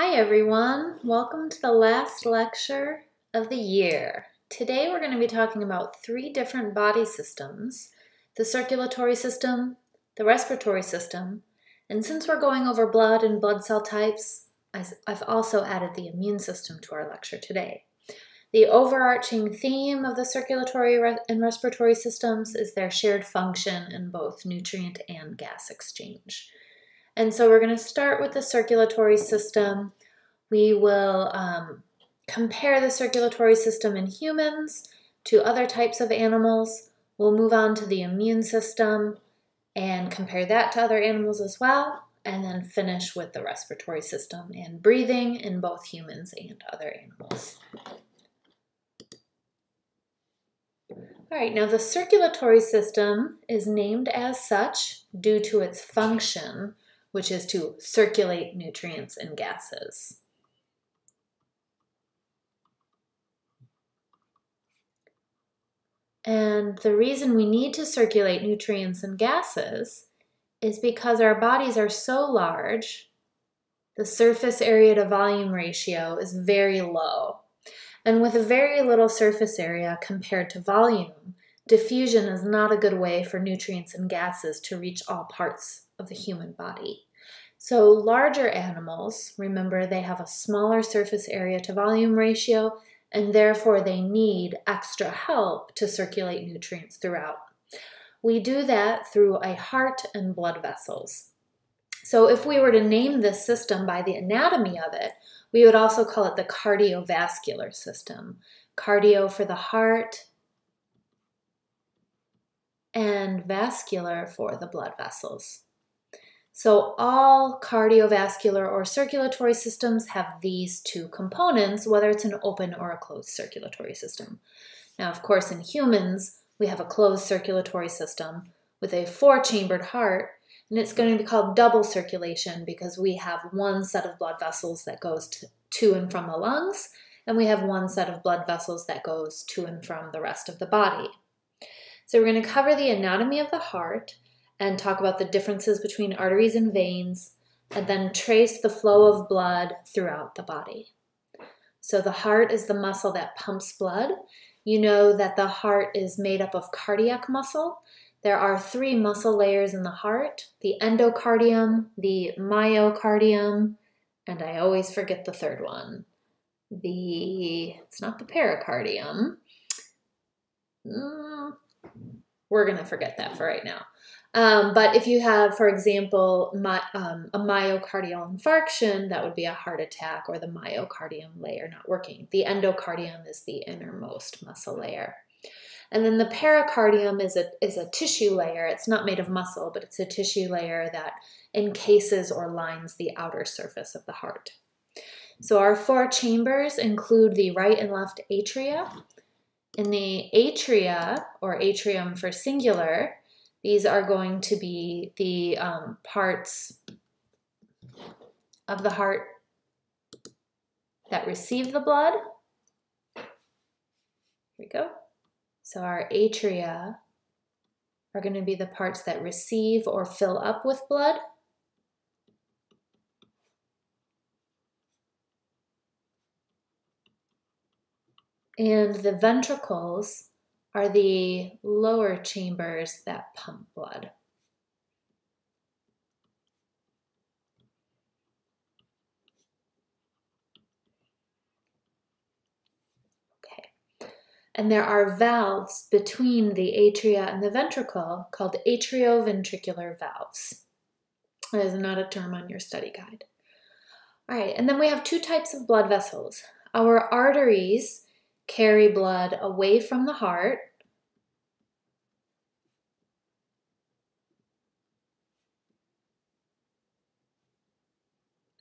Hi everyone, welcome to the last lecture of the year. Today we're going to be talking about three different body systems, the circulatory system, the respiratory system, and since we're going over blood and blood cell types, I've also added the immune system to our lecture today. The overarching theme of the circulatory and respiratory systems is their shared function in both nutrient and gas exchange. And so we're going to start with the circulatory system. We will um, compare the circulatory system in humans to other types of animals. We'll move on to the immune system and compare that to other animals as well, and then finish with the respiratory system and breathing in both humans and other animals. All right, now the circulatory system is named as such due to its function which is to circulate nutrients and gases. And the reason we need to circulate nutrients and gases is because our bodies are so large, the surface area to volume ratio is very low. And with a very little surface area compared to volume, diffusion is not a good way for nutrients and gases to reach all parts of the human body. So larger animals, remember they have a smaller surface area to volume ratio and therefore they need extra help to circulate nutrients throughout. We do that through a heart and blood vessels. So if we were to name this system by the anatomy of it, we would also call it the cardiovascular system. Cardio for the heart and vascular for the blood vessels. So all cardiovascular or circulatory systems have these two components, whether it's an open or a closed circulatory system. Now, of course, in humans, we have a closed circulatory system with a four-chambered heart, and it's going to be called double circulation because we have one set of blood vessels that goes to, to and from the lungs, and we have one set of blood vessels that goes to and from the rest of the body. So we're going to cover the anatomy of the heart, and talk about the differences between arteries and veins, and then trace the flow of blood throughout the body. So the heart is the muscle that pumps blood. You know that the heart is made up of cardiac muscle. There are three muscle layers in the heart, the endocardium, the myocardium, and I always forget the third one. The, it's not the pericardium. Mm, we're going to forget that for right now. Um, but if you have, for example, my, um, a myocardial infarction, that would be a heart attack or the myocardium layer not working. The endocardium is the innermost muscle layer. And then the pericardium is a, is a tissue layer. It's not made of muscle, but it's a tissue layer that encases or lines the outer surface of the heart. So our four chambers include the right and left atria. In the atria, or atrium for singular, these are going to be the um, parts of the heart that receive the blood. Here we go. So our atria are going to be the parts that receive or fill up with blood. And the ventricles are the lower chambers that pump blood. Okay. And there are valves between the atria and the ventricle called atrioventricular valves. That is not a term on your study guide. All right, and then we have two types of blood vessels. Our arteries carry blood away from the heart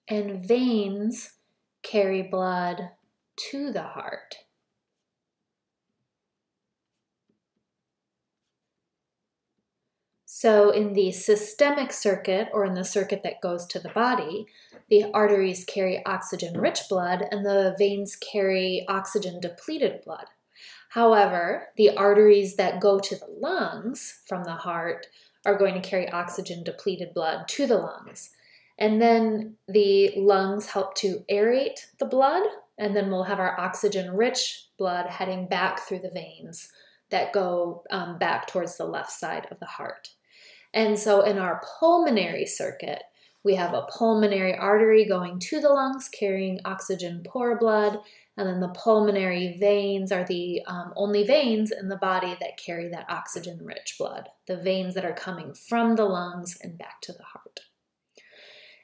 and veins carry blood to the heart. So, in the systemic circuit, or in the circuit that goes to the body, the arteries carry oxygen rich blood and the veins carry oxygen depleted blood. However, the arteries that go to the lungs from the heart are going to carry oxygen depleted blood to the lungs. And then the lungs help to aerate the blood, and then we'll have our oxygen rich blood heading back through the veins that go um, back towards the left side of the heart. And so in our pulmonary circuit, we have a pulmonary artery going to the lungs carrying oxygen poor blood, and then the pulmonary veins are the um, only veins in the body that carry that oxygen rich blood, the veins that are coming from the lungs and back to the heart.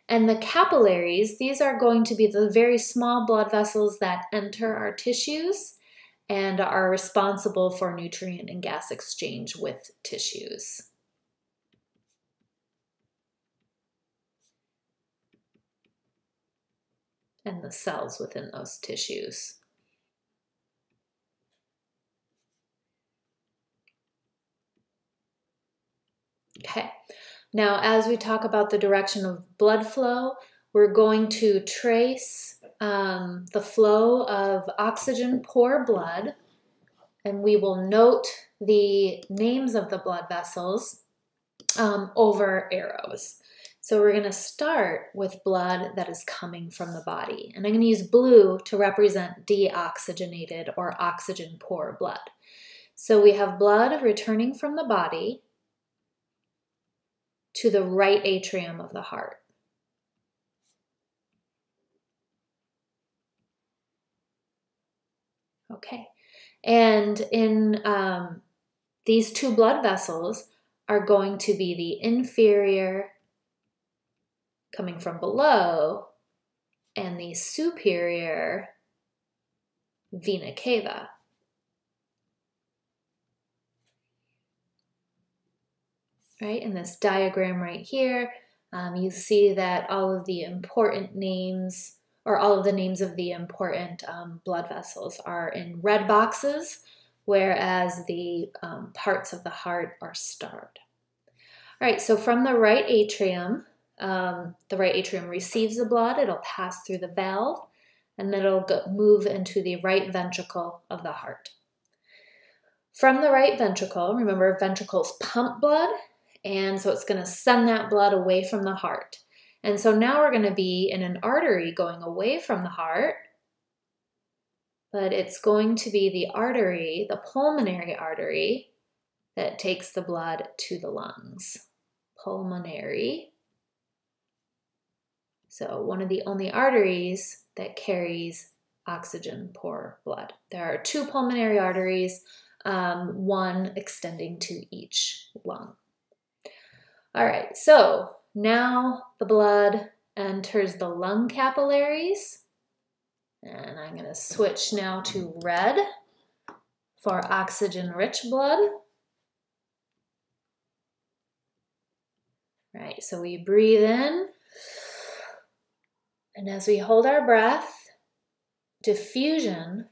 And the capillaries, these are going to be the very small blood vessels that enter our tissues and are responsible for nutrient and gas exchange with tissues. and the cells within those tissues. Okay, now as we talk about the direction of blood flow, we're going to trace um, the flow of oxygen poor blood, and we will note the names of the blood vessels um, over arrows. So we're going to start with blood that is coming from the body. And I'm going to use blue to represent deoxygenated or oxygen poor blood. So we have blood returning from the body to the right atrium of the heart. Okay. And in um, these two blood vessels are going to be the inferior coming from below and the superior vena cava. Right, in this diagram right here, um, you see that all of the important names or all of the names of the important um, blood vessels are in red boxes, whereas the um, parts of the heart are starred. All right, so from the right atrium, um, the right atrium receives the blood, it'll pass through the valve, and then it'll go, move into the right ventricle of the heart. From the right ventricle, remember ventricles pump blood, and so it's going to send that blood away from the heart. And so now we're going to be in an artery going away from the heart, but it's going to be the artery, the pulmonary artery, that takes the blood to the lungs. Pulmonary so, one of the only arteries that carries oxygen poor blood. There are two pulmonary arteries, um, one extending to each lung. All right, so now the blood enters the lung capillaries. And I'm going to switch now to red for oxygen rich blood. All right, so we breathe in and as we hold our breath, diffusion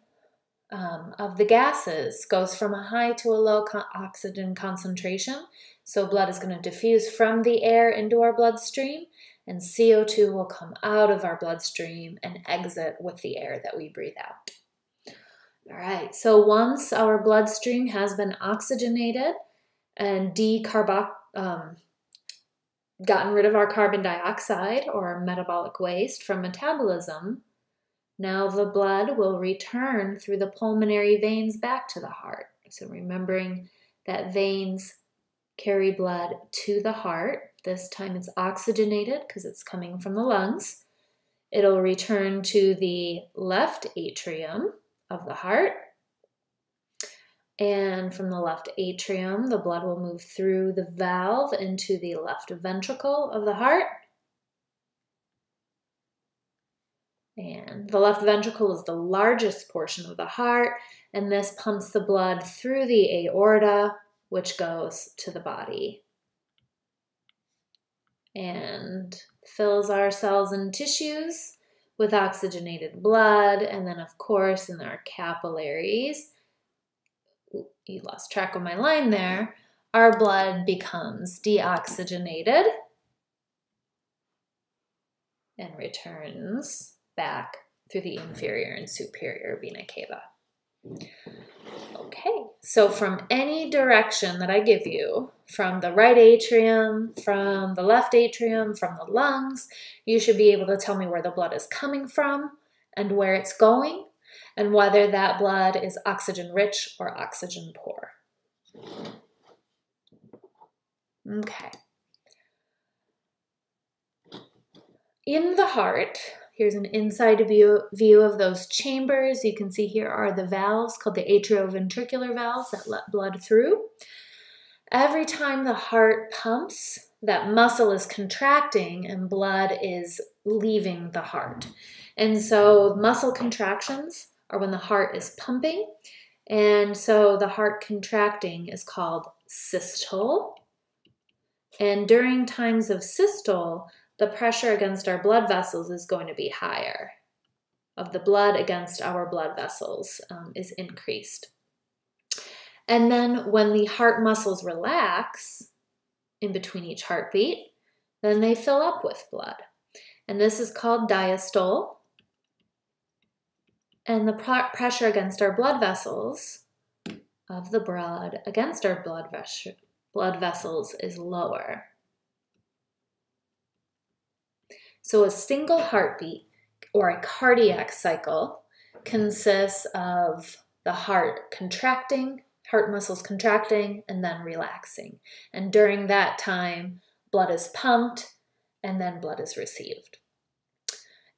um, of the gases goes from a high to a low con- oxygen concentration. So, blood is going to diffuse from the air into our bloodstream, and CO2 will come out of our bloodstream and exit with the air that we breathe out. All right, so once our bloodstream has been oxygenated and decarbo- um, gotten rid of our carbon dioxide or metabolic waste from metabolism, now the blood will return through the pulmonary veins back to the heart. So remembering that veins carry blood to the heart. This time it's oxygenated because it's coming from the lungs. It'll return to the left atrium of the heart and from the left atrium, the blood will move through the valve into the left ventricle of the heart. And the left ventricle is the largest portion of the heart, and this pumps the blood through the aorta, which goes to the body and fills our cells and tissues with oxygenated blood. And then, of course, in our capillaries, you lost track of my line there, our blood becomes deoxygenated and returns back through the inferior and superior vena cava. Okay, so from any direction that I give you, from the right atrium, from the left atrium, from the lungs, you should be able to tell me where the blood is coming from and where it's going, and whether that blood is oxygen rich or oxygen poor. Okay. In the heart, here's an inside view, view of those chambers. You can see here are the valves called the atrioventricular valves that let blood through. Every time the heart pumps, that muscle is contracting and blood is leaving the heart. And so muscle contractions are when the heart is pumping. And so the heart contracting is called systole. And during times of systole, the pressure against our blood vessels is going to be higher. Of the blood against our blood vessels um, is increased. And then when the heart muscles relax in between each heartbeat, then they fill up with blood. And this is called diastole. And the pr pressure against our blood vessels of the blood against our blood, ves blood vessels is lower. So a single heartbeat or a cardiac cycle consists of the heart contracting, heart muscles contracting, and then relaxing. And during that time, blood is pumped and then blood is received.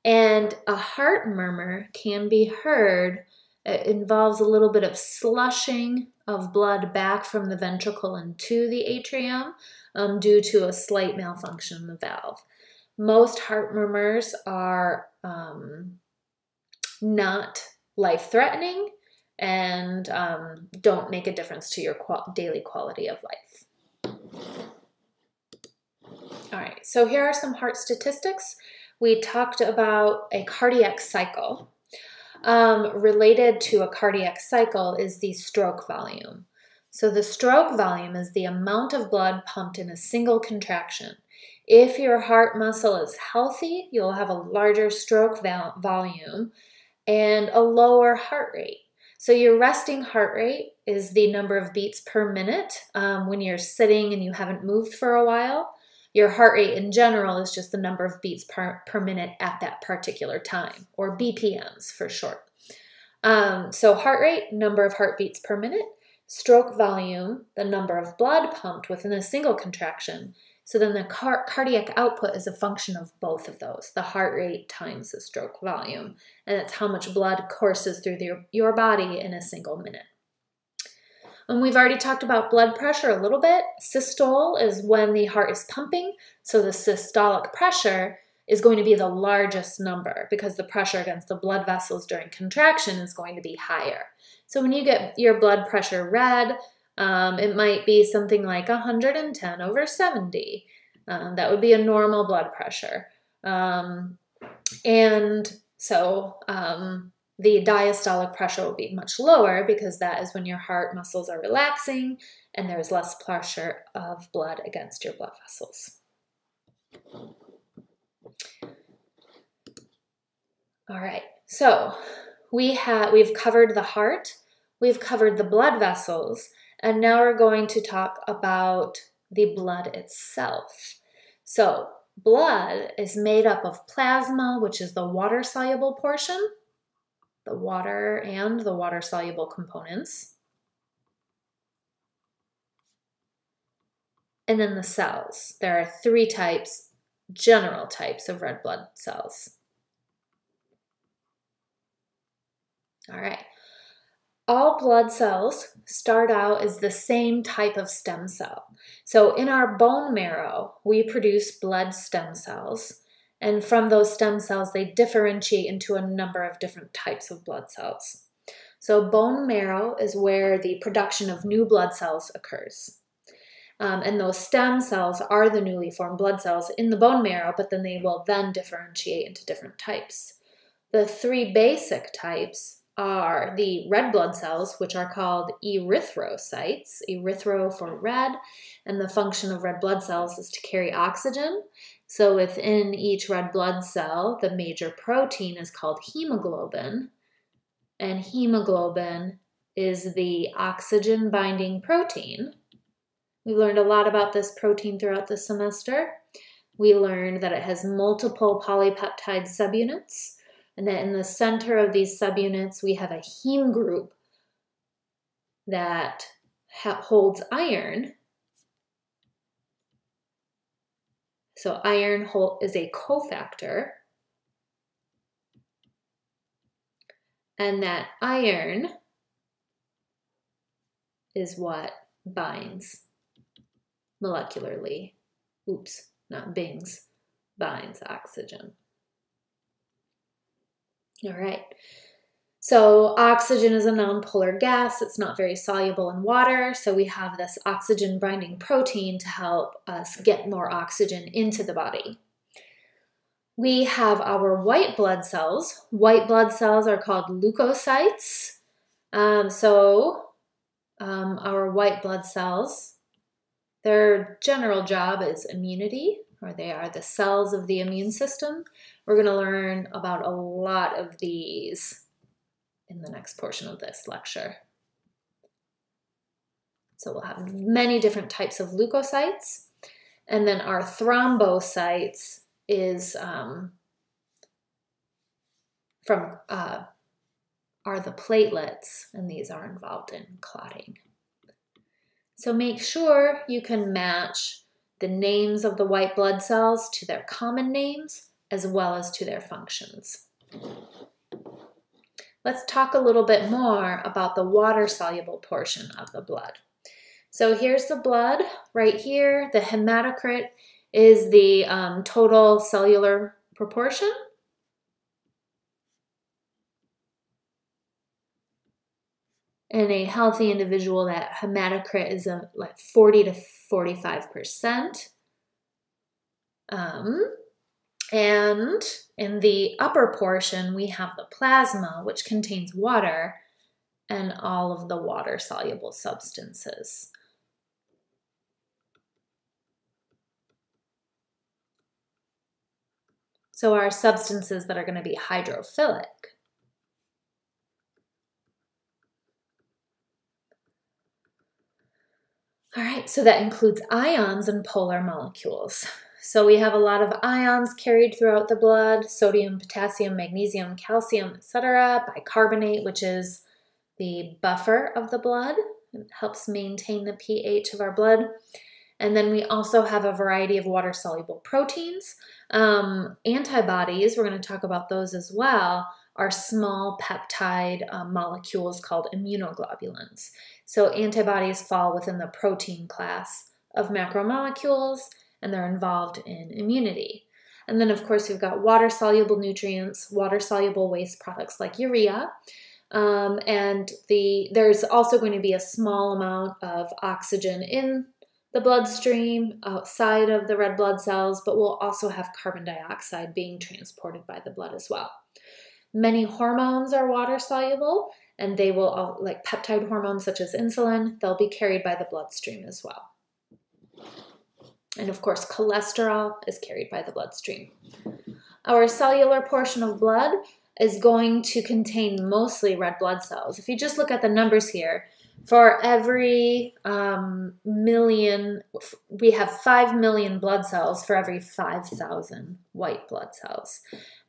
And a heart murmur can be heard. It involves a little bit of slushing of blood back from the ventricle into the atrium um, due to a slight malfunction in the valve. Most heart murmurs are um, not life threatening and um, don't make a difference to your qual daily quality of life. All right, so here are some heart statistics we talked about a cardiac cycle. Um, related to a cardiac cycle is the stroke volume. So the stroke volume is the amount of blood pumped in a single contraction. If your heart muscle is healthy, you'll have a larger stroke volume and a lower heart rate. So your resting heart rate is the number of beats per minute um, when you're sitting and you haven't moved for a while. Your heart rate in general is just the number of beats per, per minute at that particular time, or BPMs for short. Um, so, heart rate, number of heartbeats per minute, stroke volume, the number of blood pumped within a single contraction. So, then the car- cardiac output is a function of both of those the heart rate times the stroke volume. And that's how much blood courses through the, your body in a single minute. And we've already talked about blood pressure a little bit. Systole is when the heart is pumping, so the systolic pressure is going to be the largest number because the pressure against the blood vessels during contraction is going to be higher. So when you get your blood pressure read, um, it might be something like 110 over 70. Um, that would be a normal blood pressure. Um, and so um, the diastolic pressure will be much lower because that is when your heart muscles are relaxing and there's less pressure of blood against your blood vessels. All right, so we have we've covered the heart, we've covered the blood vessels, and now we're going to talk about the blood itself. So blood is made up of plasma, which is the water soluble portion, the water and the water soluble components. And then the cells. There are three types, general types of red blood cells. All right. All blood cells start out as the same type of stem cell. So in our bone marrow, we produce blood stem cells. And from those stem cells, they differentiate into a number of different types of blood cells. So, bone marrow is where the production of new blood cells occurs. Um, and those stem cells are the newly formed blood cells in the bone marrow, but then they will then differentiate into different types. The three basic types are the red blood cells, which are called erythrocytes, erythro for red, and the function of red blood cells is to carry oxygen so within each red blood cell, the major protein is called hemoglobin. and hemoglobin is the oxygen binding protein. We learned a lot about this protein throughout the semester. We learned that it has multiple polypeptide subunits, and that in the center of these subunits, we have a heme group that holds iron. So iron is a cofactor. And that iron is what binds molecularly. Oops, not bings, binds oxygen. All right. So oxygen is a nonpolar gas. It's not very soluble in water. So we have this oxygen binding protein to help us get more oxygen into the body. We have our white blood cells. White blood cells are called leukocytes. Um, so um, our white blood cells, their general job is immunity, or they are the cells of the immune system. We're going to learn about a lot of these in the next portion of this lecture. So we'll have many different types of leukocytes. And then our thrombocytes is um, from uh, are the platelets, and these are involved in clotting. So make sure you can match the names of the white blood cells to their common names as well as to their functions. Let's talk a little bit more about the water-soluble portion of the blood. So here's the blood right here. The hematocrit is the um, total cellular proportion. In a healthy individual, that hematocrit is a, like 40 to 45%. Um, and in the upper portion, we have the plasma, which contains water and all of the water soluble substances. So, our substances that are going to be hydrophilic. All right, so that includes ions and polar molecules. So we have a lot of ions carried throughout the blood, sodium, potassium, magnesium, calcium, etc. Bicarbonate, which is the buffer of the blood. It helps maintain the pH of our blood. And then we also have a variety of water-soluble proteins. Um, antibodies, we're going to talk about those as well, are small peptide uh, molecules called immunoglobulins. So antibodies fall within the protein class of macromolecules and they're involved in immunity. And then, of course, we've got water soluble nutrients, water soluble waste products like urea. Um, and the there's also going to be a small amount of oxygen in the bloodstream outside of the red blood cells, but we'll also have carbon dioxide being transported by the blood as well. Many hormones are water soluble, and they will, all, like peptide hormones such as insulin, they'll be carried by the bloodstream as well. And of course, cholesterol is carried by the bloodstream. Our cellular portion of blood is going to contain mostly red blood cells. If you just look at the numbers here, for every um, million, we have 5 million blood cells for every 5,000 white blood cells.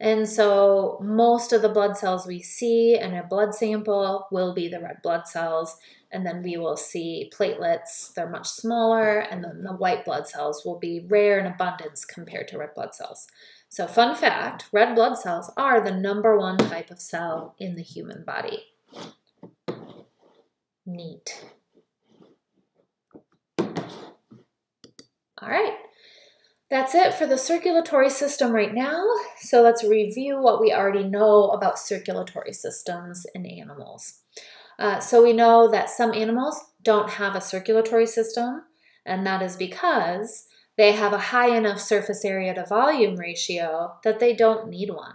And so most of the blood cells we see in a blood sample will be the red blood cells. And then we will see platelets, they're much smaller, and then the white blood cells will be rare in abundance compared to red blood cells. So, fun fact red blood cells are the number one type of cell in the human body. Neat. All right, that's it for the circulatory system right now. So let's review what we already know about circulatory systems in animals. Uh, so we know that some animals don't have a circulatory system, and that is because they have a high enough surface area to volume ratio that they don't need one.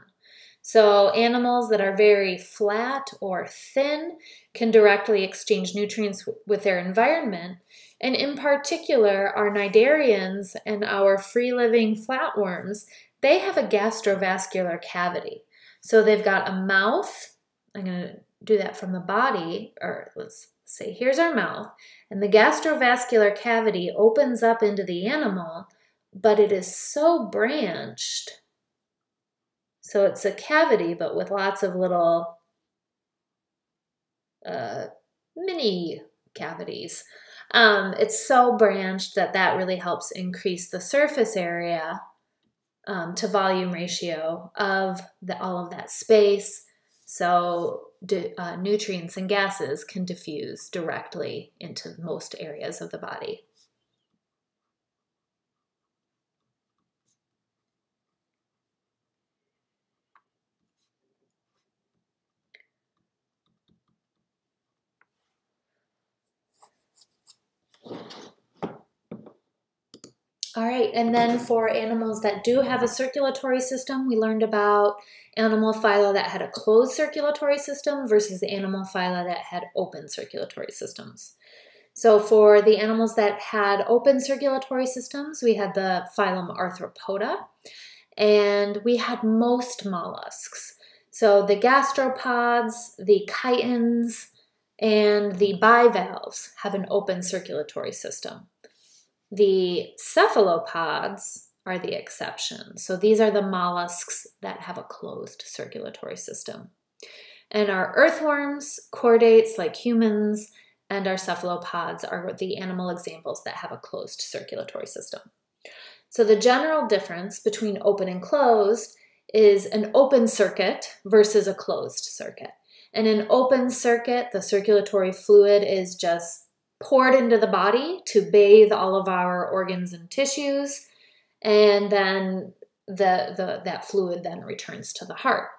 So animals that are very flat or thin can directly exchange nutrients with their environment. And in particular, our cnidarians and our free-living flatworms, they have a gastrovascular cavity. So they've got a mouth. I'm going to do that from the body, or let's say here's our mouth, and the gastrovascular cavity opens up into the animal, but it is so branched. So it's a cavity, but with lots of little uh, mini cavities. Um, it's so branched that that really helps increase the surface area um, to volume ratio of the, all of that space. So uh, nutrients and gases can diffuse directly into most areas of the body. All right, and then for animals that do have a circulatory system, we learned about animal phyla that had a closed circulatory system versus the animal phyla that had open circulatory systems. So for the animals that had open circulatory systems, we had the phylum Arthropoda, and we had most mollusks. So the gastropods, the chitons, and the bivalves have an open circulatory system. The cephalopods are the exception. So these are the mollusks that have a closed circulatory system. And our earthworms, chordates like humans, and our cephalopods are the animal examples that have a closed circulatory system. So the general difference between open and closed is an open circuit versus a closed circuit. In an open circuit, the circulatory fluid is just poured into the body to bathe all of our organs and tissues, and then the, the that fluid then returns to the heart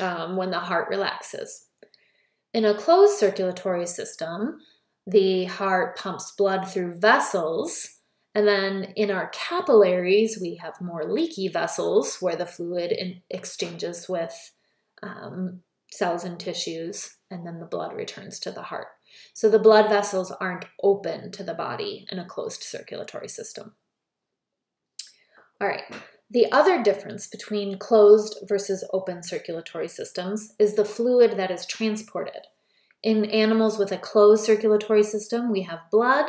um, when the heart relaxes. In a closed circulatory system, the heart pumps blood through vessels, and then in our capillaries, we have more leaky vessels where the fluid exchanges with um, cells and tissues, and then the blood returns to the heart. So the blood vessels aren't open to the body in a closed circulatory system. All right, the other difference between closed versus open circulatory systems is the fluid that is transported. In animals with a closed circulatory system, we have blood.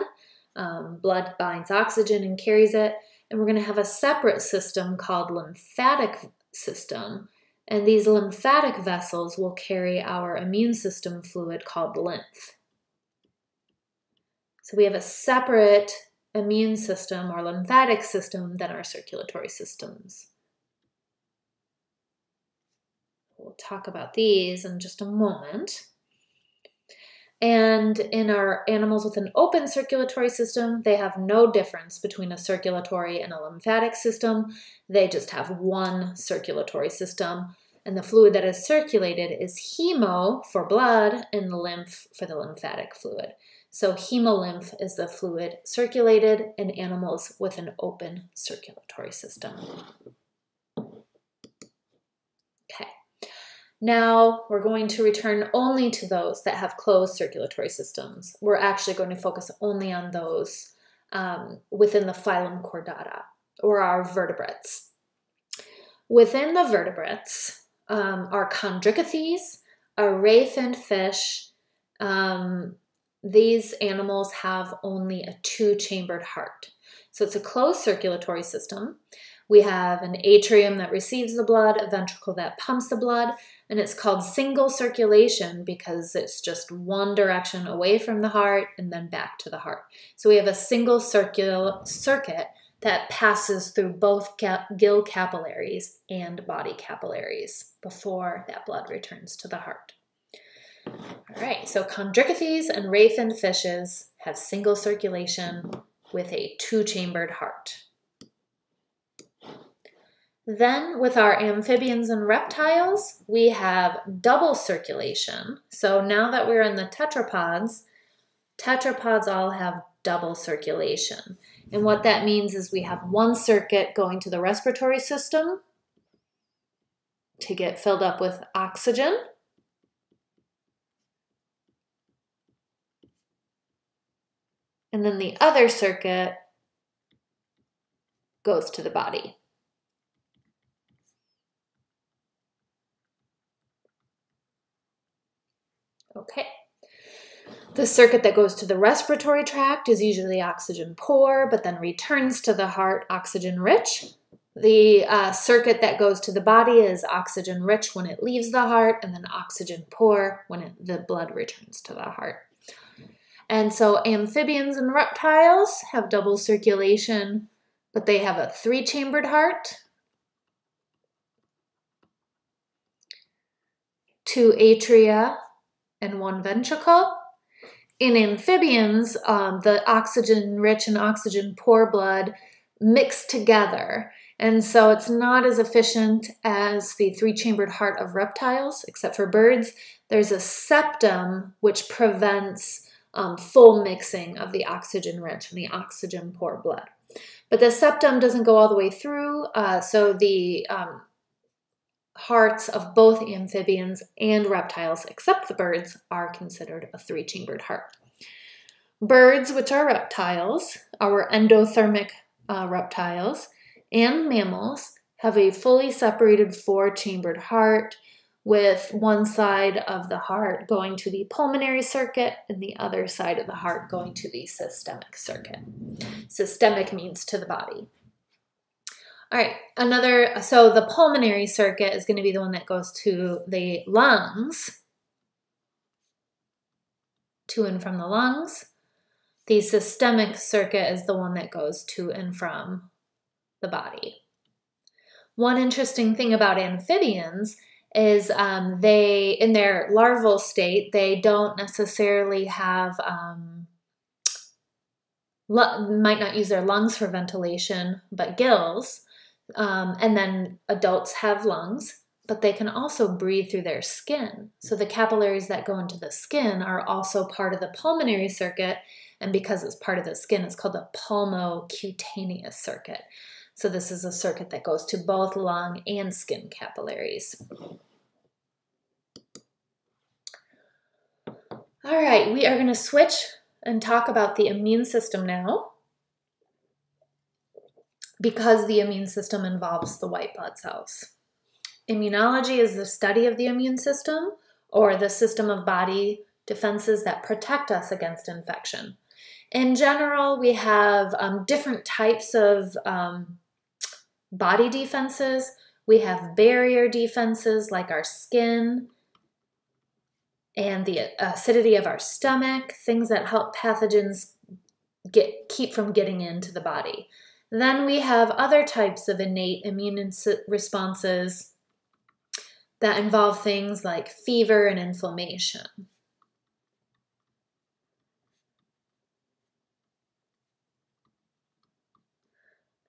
Um, blood binds oxygen and carries it. And we're going to have a separate system called lymphatic system. And these lymphatic vessels will carry our immune system fluid called lymph. So we have a separate immune system or lymphatic system than our circulatory systems. We'll talk about these in just a moment. And in our animals with an open circulatory system, they have no difference between a circulatory and a lymphatic system. They just have one circulatory system. And the fluid that is circulated is hemo for blood and lymph for the lymphatic fluid. So hemolymph is the fluid circulated in animals with an open circulatory system. Okay. Now we're going to return only to those that have closed circulatory systems. We're actually going to focus only on those um, within the phylum Chordata, or our vertebrates. Within the vertebrates um, are chondrichthyes, a ray-finned fish, um, these animals have only a two-chambered heart. So it's a closed circulatory system. We have an atrium that receives the blood, a ventricle that pumps the blood, and it's called single circulation because it's just one direction away from the heart and then back to the heart. So we have a single circular circuit that passes through both gill capillaries and body capillaries before that blood returns to the heart. All right, so chondrichthyes and ray-finned fishes have single circulation with a two-chambered heart. Then with our amphibians and reptiles, we have double circulation. So now that we're in the tetrapods, tetrapods all have double circulation. And what that means is we have one circuit going to the respiratory system to get filled up with oxygen. And then the other circuit goes to the body. Okay. The circuit that goes to the respiratory tract is usually oxygen poor, but then returns to the heart oxygen rich. The uh, circuit that goes to the body is oxygen rich when it leaves the heart, and then oxygen poor when it, the blood returns to the heart. And so amphibians and reptiles have double circulation, but they have a three chambered heart, two atria, and one ventricle. In amphibians, um, the oxygen rich and oxygen poor blood mix together. And so it's not as efficient as the three chambered heart of reptiles, except for birds. There's a septum which prevents um, full mixing of the oxygen rich and the oxygen poor blood. But the septum doesn't go all the way through, uh, so the um, hearts of both amphibians and reptiles, except the birds, are considered a three chambered heart. Birds, which are reptiles, our endothermic uh, reptiles, and mammals have a fully separated four chambered heart with one side of the heart going to the pulmonary circuit and the other side of the heart going to the systemic circuit. Systemic means to the body. All right, another, so the pulmonary circuit is going to be the one that goes to the lungs, to and from the lungs. The systemic circuit is the one that goes to and from the body. One interesting thing about amphibians is um, they, in their larval state, they don't necessarily have, um, might not use their lungs for ventilation, but gills. Um, and then adults have lungs, but they can also breathe through their skin. So the capillaries that go into the skin are also part of the pulmonary circuit. And because it's part of the skin, it's called the pulmocutaneous circuit. So this is a circuit that goes to both lung and skin capillaries. All right, we are going to switch and talk about the immune system now because the immune system involves the white blood cells. Immunology is the study of the immune system or the system of body defenses that protect us against infection. In general, we have um, different types of um, body defenses. We have barrier defenses like our skin and the acidity of our stomach, things that help pathogens get keep from getting into the body. Then we have other types of innate immune responses that involve things like fever and inflammation.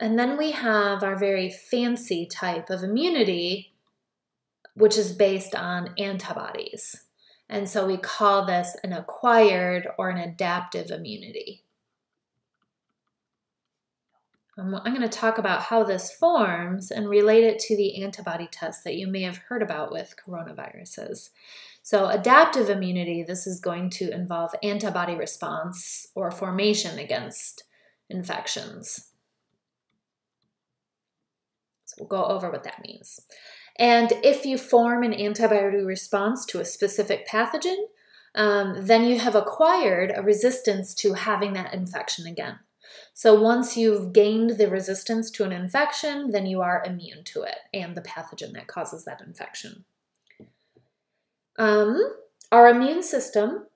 And then we have our very fancy type of immunity, which is based on antibodies. And so we call this an acquired or an adaptive immunity. I'm going to talk about how this forms and relate it to the antibody test that you may have heard about with coronaviruses. So, adaptive immunity, this is going to involve antibody response or formation against infections. So, we'll go over what that means. And if you form an antibody response to a specific pathogen, um, then you have acquired a resistance to having that infection again. So once you've gained the resistance to an infection, then you are immune to it and the pathogen that causes that infection. Um, our immune system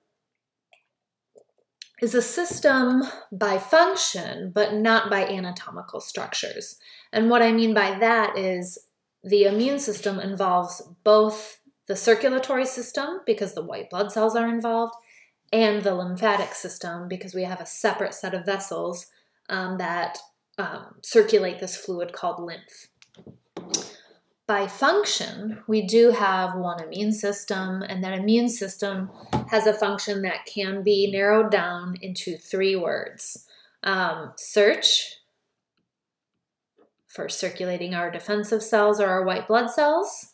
is a system by function, but not by anatomical structures. And what I mean by that is the immune system involves both the circulatory system, because the white blood cells are involved, and the lymphatic system, because we have a separate set of vessels um, that um, circulate this fluid called lymph. By function, we do have one immune system, and that immune system has a function that can be narrowed down into three words um, search, for circulating our defensive cells or our white blood cells,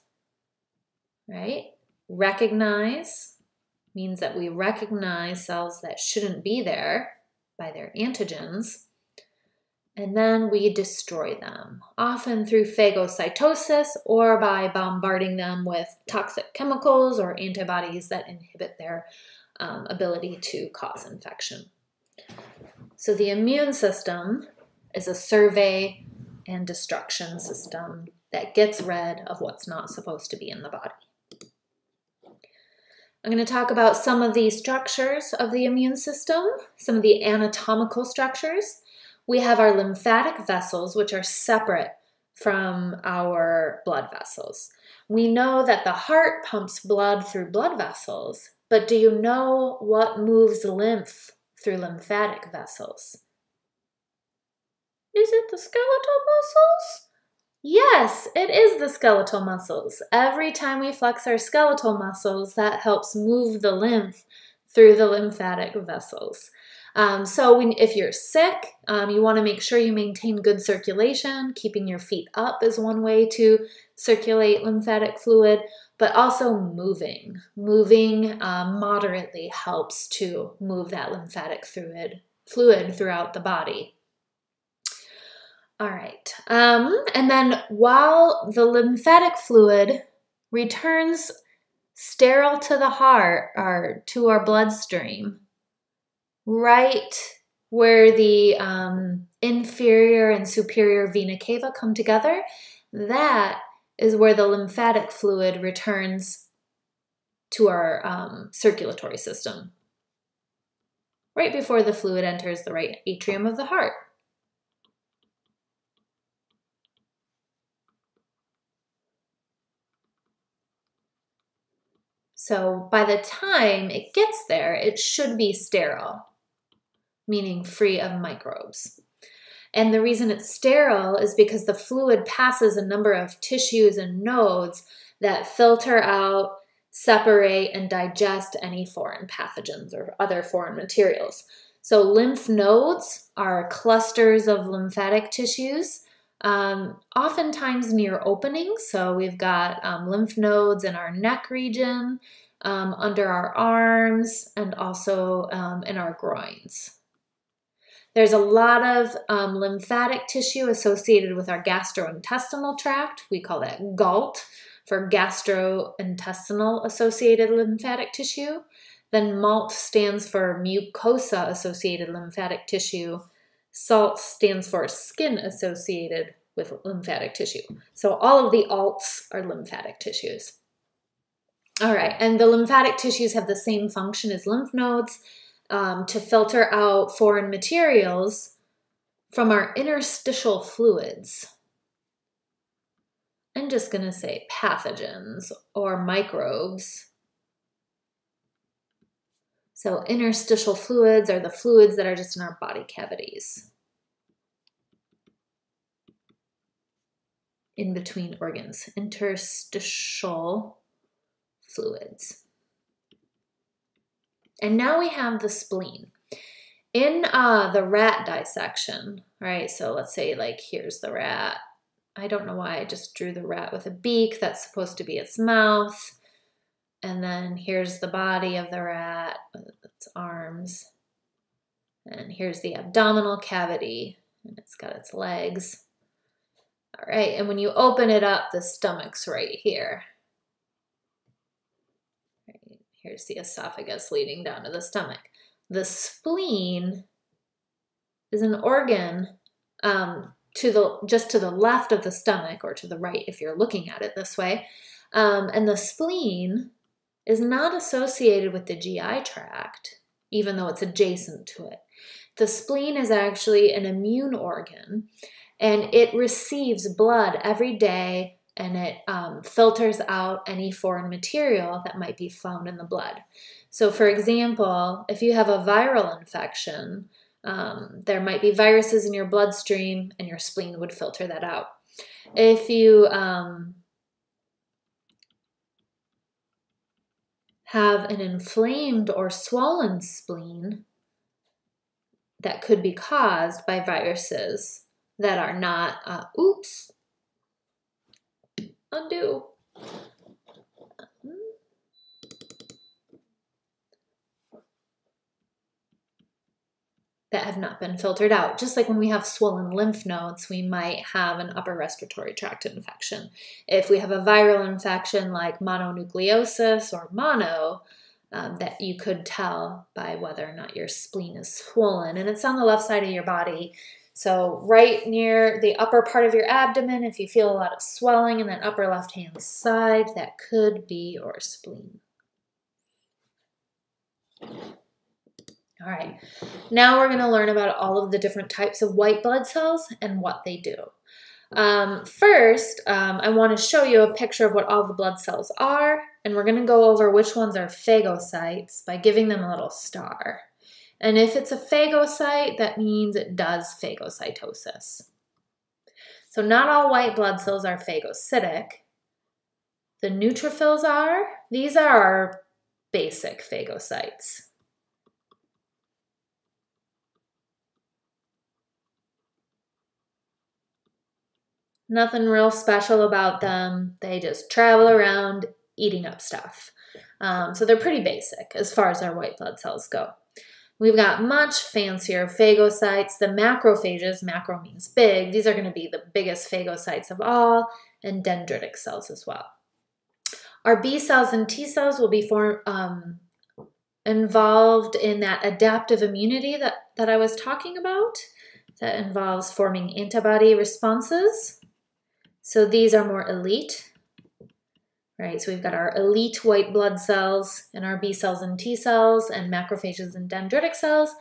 right? Recognize means that we recognize cells that shouldn't be there by their antigens. And then we destroy them, often through phagocytosis or by bombarding them with toxic chemicals or antibodies that inhibit their um, ability to cause infection. So the immune system is a survey and destruction system that gets rid of what's not supposed to be in the body. I'm going to talk about some of the structures of the immune system, some of the anatomical structures, we have our lymphatic vessels, which are separate from our blood vessels. We know that the heart pumps blood through blood vessels, but do you know what moves lymph through lymphatic vessels? Is it the skeletal muscles? Yes, it is the skeletal muscles. Every time we flex our skeletal muscles, that helps move the lymph through the lymphatic vessels. Um, so when, if you're sick, um, you want to make sure you maintain good circulation. Keeping your feet up is one way to circulate lymphatic fluid, but also moving. Moving um, moderately helps to move that lymphatic fluid, fluid throughout the body. All right. Um, and then while the lymphatic fluid returns sterile to the heart or to our bloodstream, right where the um, inferior and superior vena cava come together, that is where the lymphatic fluid returns to our um, circulatory system, right before the fluid enters the right atrium of the heart. So by the time it gets there, it should be sterile meaning free of microbes. And the reason it's sterile is because the fluid passes a number of tissues and nodes that filter out, separate, and digest any foreign pathogens or other foreign materials. So, lymph nodes are clusters of lymphatic tissues, um, oftentimes near openings. So, we've got um, lymph nodes in our neck region, um, under our arms, and also um, in our groins. There's a lot of um, lymphatic tissue associated with our gastrointestinal tract. We call that GALT for gastrointestinal associated lymphatic tissue. Then MALT stands for mucosa associated lymphatic tissue. SALT stands for skin associated with lymphatic tissue. So all of the alts are lymphatic tissues. All right, and the lymphatic tissues have the same function as lymph nodes um, to filter out foreign materials from our interstitial fluids. I'm just going to say pathogens or microbes. So, interstitial fluids are the fluids that are just in our body cavities, in between organs, interstitial fluids. And now we have the spleen. In uh, the rat dissection, right? So let's say like here's the rat. I don't know why I just drew the rat with a beak. That's supposed to be its mouth. And then here's the body of the rat its arms. And here's the abdominal cavity. And it's got its legs. All right, and when you open it up, the stomach's right here. Here's the esophagus leading down to the stomach. The spleen is an organ um, to the just to the left of the stomach or to the right if you're looking at it this way. Um, and the spleen is not associated with the GI tract, even though it's adjacent to it. The spleen is actually an immune organ and it receives blood every day and it um, filters out any foreign material that might be found in the blood. So, for example, if you have a viral infection, um, there might be viruses in your bloodstream, and your spleen would filter that out. If you um, have an inflamed or swollen spleen that could be caused by viruses that are not, uh, oops, undo. that have not been filtered out. Just like when we have swollen lymph nodes, we might have an upper respiratory tract infection. If we have a viral infection like mononucleosis or mono, um, that you could tell by whether or not your spleen is swollen. And it's on the left side of your body. So, right near the upper part of your abdomen, if you feel a lot of swelling in that upper left hand side, that could be your spleen. All right, now we're going to learn about all of the different types of white blood cells and what they do. Um, first, um, I want to show you a picture of what all the blood cells are, and we're going to go over which ones are phagocytes by giving them a little star. And if it's a phagocyte, that means it does phagocytosis. So not all white blood cells are phagocytic. The neutrophils are. These are our basic phagocytes. Nothing real special about them. They just travel around eating up stuff. Um, so they're pretty basic as far as our white blood cells go. We've got much fancier phagocytes, the macrophages, macro means big. These are going to be the biggest phagocytes of all, and dendritic cells as well. Our B cells and T cells will be form, um, involved in that adaptive immunity that, that I was talking about. That involves forming antibody responses. So these are more elite, right? So we've got our elite white blood cells and our B cells and T cells and macrophages and dendritic cells.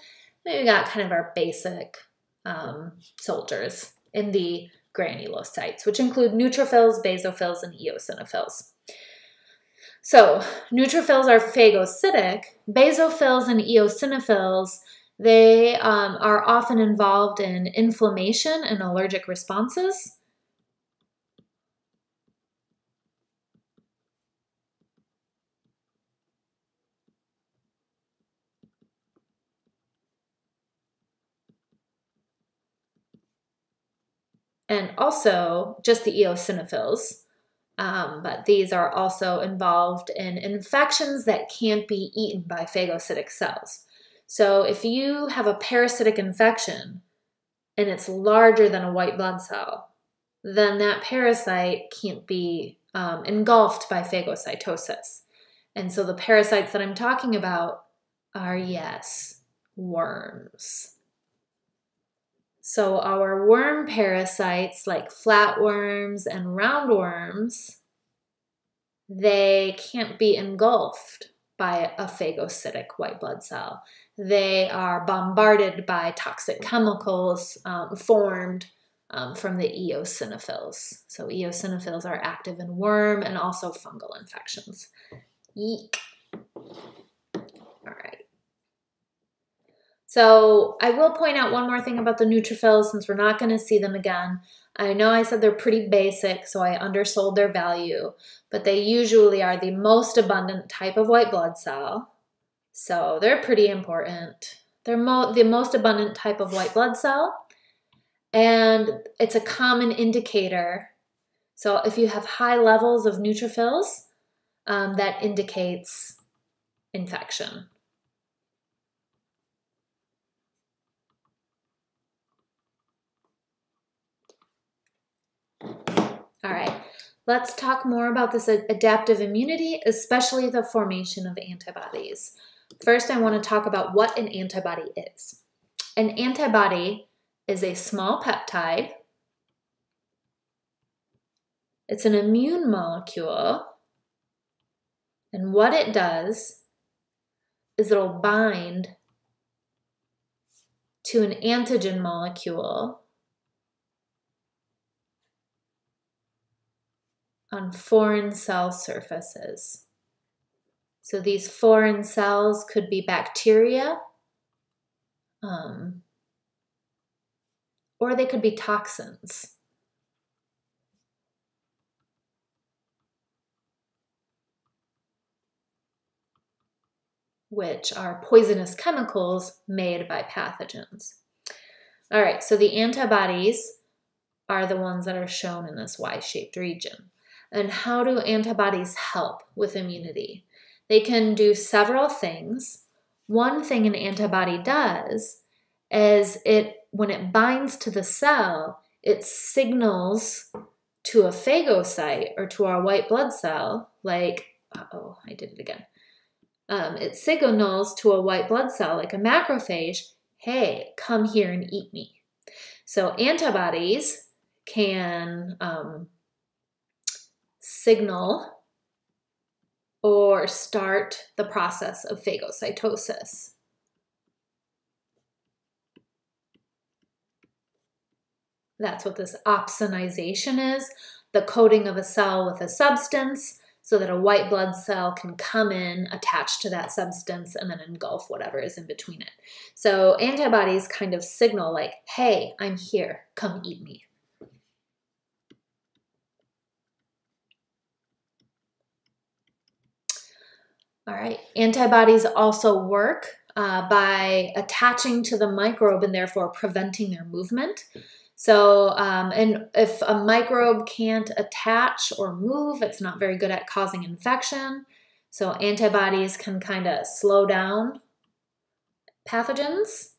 And we've got kind of our basic um, soldiers in the granulocytes, which include neutrophils, basophils, and eosinophils. So neutrophils are phagocytic. Basophils and eosinophils, they um, are often involved in inflammation and allergic responses. And also just the eosinophils. Um, but these are also involved in infections that can't be eaten by phagocytic cells. So if you have a parasitic infection and it's larger than a white blood cell, then that parasite can't be um, engulfed by phagocytosis. And so the parasites that I'm talking about are, yes, worms. So our worm parasites like flatworms and roundworms, they can't be engulfed by a phagocytic white blood cell. They are bombarded by toxic chemicals um, formed um, from the eosinophils. So eosinophils are active in worm and also fungal infections. Yeek. All right. So I will point out one more thing about the neutrophils since we're not going to see them again. I know I said they're pretty basic, so I undersold their value, but they usually are the most abundant type of white blood cell. So they're pretty important. They're mo the most abundant type of white blood cell, and it's a common indicator. So if you have high levels of neutrophils, um, that indicates infection. All right, let's talk more about this adaptive immunity, especially the formation of antibodies. First, I want to talk about what an antibody is. An antibody is a small peptide. It's an immune molecule. And what it does is it'll bind to an antigen molecule on foreign cell surfaces. So these foreign cells could be bacteria, um, or they could be toxins. which are poisonous chemicals made by pathogens. All right, so the antibodies are the ones that are shown in this Y-shaped region. And how do antibodies help with immunity? They can do several things. One thing an antibody does is it when it binds to the cell, it signals to a phagocyte or to our white blood cell, like, oh, I did it again. Um, it signals to a white blood cell, like a macrophage, hey, come here and eat me. So antibodies can um, signal or start the process of phagocytosis. That's what this opsonization is, the coating of a cell with a substance so that a white blood cell can come in, attach to that substance, and then engulf whatever is in between it. So antibodies kind of signal like, hey, I'm here, come eat me. All right, antibodies also work uh, by attaching to the microbe and therefore preventing their movement. So, um, and if a microbe can't attach or move, it's not very good at causing infection. So, antibodies can kind of slow down pathogens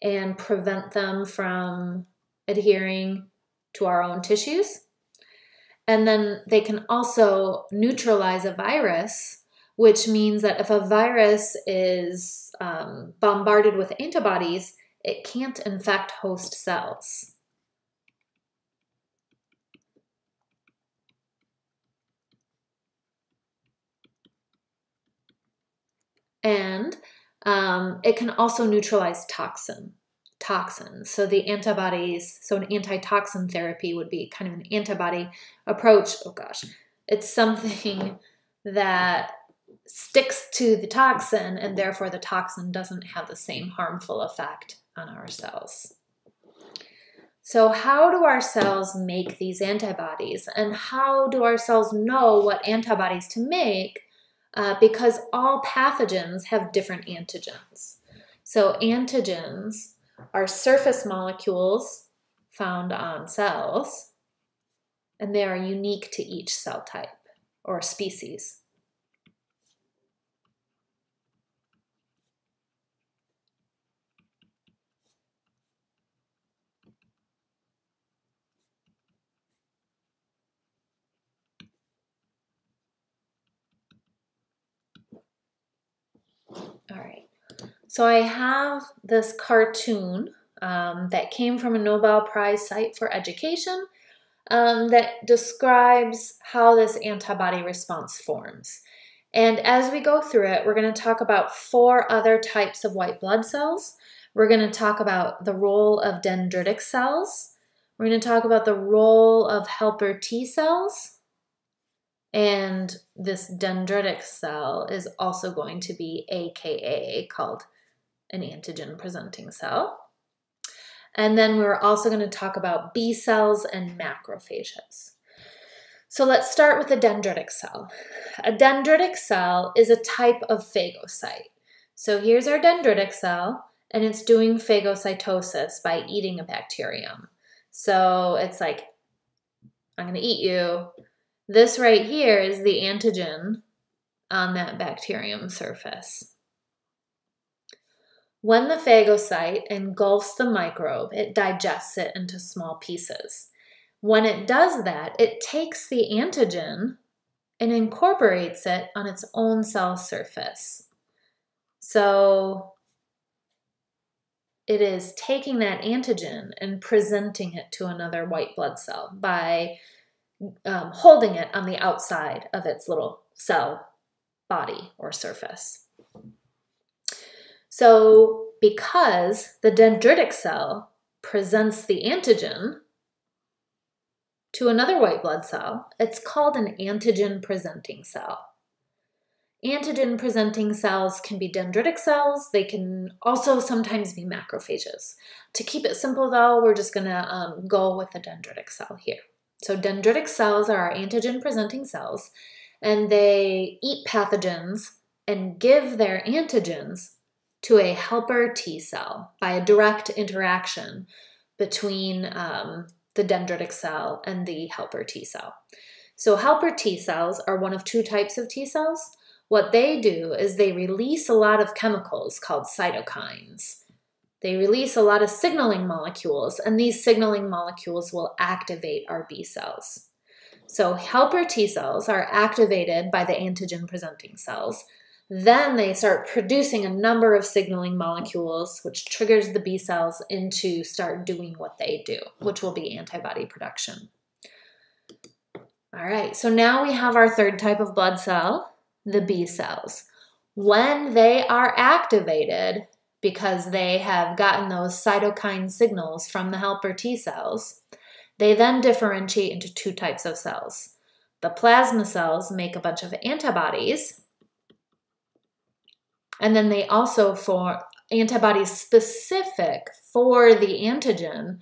and prevent them from adhering to our own tissues. And then they can also neutralize a virus, which means that if a virus is um, bombarded with antibodies, it can't infect host cells. and um, it can also neutralize toxin toxins. So the antibodies, so an antitoxin therapy would be kind of an antibody approach. Oh gosh, it's something that sticks to the toxin and therefore the toxin doesn't have the same harmful effect on our cells. So, how do our cells make these antibodies? And how do our cells know what antibodies to make uh, because all pathogens have different antigens. So, antigens are surface molecules found on cells, and they are unique to each cell type or species. All right. So I have this cartoon um, that came from a Nobel Prize site for education um, that describes how this antibody response forms. And as we go through it, we're going to talk about four other types of white blood cells. We're going to talk about the role of dendritic cells. We're going to talk about the role of helper T cells. And this dendritic cell is also going to be AKA called an antigen presenting cell. And then we're also going to talk about B cells and macrophages. So let's start with a dendritic cell. A dendritic cell is a type of phagocyte. So here's our dendritic cell, and it's doing phagocytosis by eating a bacterium. So it's like, I'm going to eat you. This right here is the antigen on that bacterium surface. When the phagocyte engulfs the microbe, it digests it into small pieces. When it does that, it takes the antigen and incorporates it on its own cell surface. So it is taking that antigen and presenting it to another white blood cell by um, holding it on the outside of its little cell body or surface. So, because the dendritic cell presents the antigen to another white blood cell, it's called an antigen presenting cell. Antigen presenting cells can be dendritic cells. They can also sometimes be macrophages. To keep it simple, though, we're just going to um, go with the dendritic cell here. So dendritic cells are our antigen presenting cells, and they eat pathogens and give their antigens to a helper T cell by a direct interaction between um, the dendritic cell and the helper T cell. So, helper T cells are one of two types of T cells. What they do is they release a lot of chemicals called cytokines. they release a lot of signaling molecules, and these signaling molecules will activate our B cells. So, helper T cells are activated by the antigen presenting cells. Then they start producing a number of signaling molecules, which triggers the B cells into start doing what they do, which will be antibody production. All right, so now we have our third type of blood cell, the B cells. When they are activated, because they have gotten those cytokine signals from the helper T cells, they then differentiate into two types of cells. The plasma cells make a bunch of antibodies, and then they also form antibodies specific for the antigen